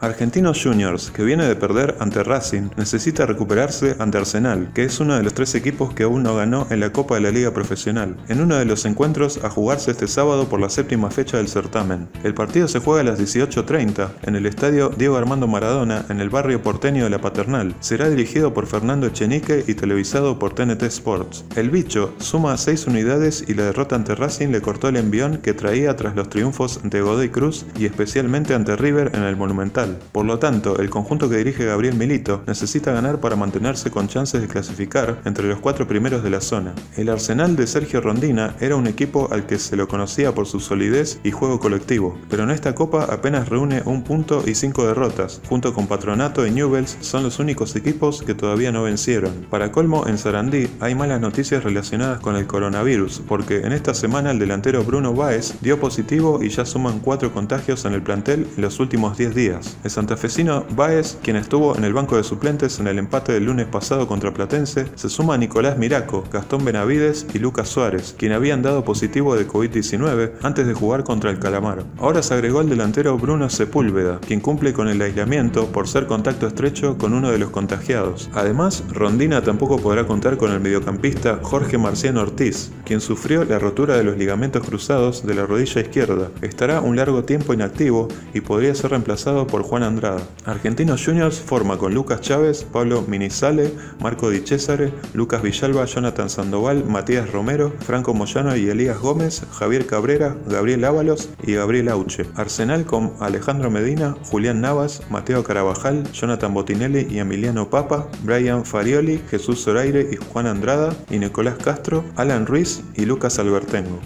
Argentinos Juniors, que viene de perder ante Racing, necesita recuperarse ante Arsenal, que es uno de los tres equipos que aún no ganó en la Copa de la Liga Profesional, en uno de los encuentros a jugarse este sábado por la séptima fecha del certamen. El partido se juega a las 18.30 en el estadio Diego Armando Maradona en el barrio porteño de La Paternal. Será dirigido por Fernando Echenique y televisado por TNT Sports. El bicho suma 6 unidades y la derrota ante Racing le cortó el envión que traía tras los triunfos ante Godoy Cruz y especialmente ante River en el Monumental. Por lo tanto, el conjunto que dirige Gabriel Milito necesita ganar para mantenerse con chances de clasificar entre los cuatro primeros de la zona. El Arsenal de Sergio Rondina era un equipo al que se lo conocía por su solidez y juego colectivo, pero en esta copa apenas reúne un punto y cinco derrotas. Junto con Patronato y Newells son los únicos equipos que todavía no vencieron. Para colmo, en Sarandí hay malas noticias relacionadas con el coronavirus, porque en esta semana el delantero Bruno Baez dio positivo y ya suman cuatro contagios en el plantel en los últimos 10 días. El santafesino Baez, quien estuvo en el banco de suplentes en el empate del lunes pasado contra Platense, se suma a Nicolás Miraco, Gastón Benavides y Lucas Suárez, quien habían dado positivo de COVID-19 antes de jugar contra el Calamar. Ahora se agregó el delantero Bruno Sepúlveda, quien cumple con el aislamiento por ser contacto estrecho con uno de los contagiados. Además, Rondina tampoco podrá contar con el mediocampista Jorge Marciano Ortiz, quien sufrió la rotura de los ligamentos cruzados de la rodilla izquierda. Estará un largo tiempo inactivo y podría ser reemplazado por Juan Andrada. Argentinos Juniors forma con Lucas Chávez, Pablo Minizale, Marco Di Cesare, Lucas Villalba, Jonathan Sandoval, Matías Romero, Franco Moyano y Elías Gómez, Javier Cabrera, Gabriel Ábalos y Gabriel Auche. Arsenal con Alejandro Medina, Julián Navas, Mateo Carabajal, Jonathan Botinelli y Emiliano Papa, Brian Farioli, Jesús Zoraire y Juan Andrada y Nicolás Castro, Alan Ruiz y Lucas Albertengo.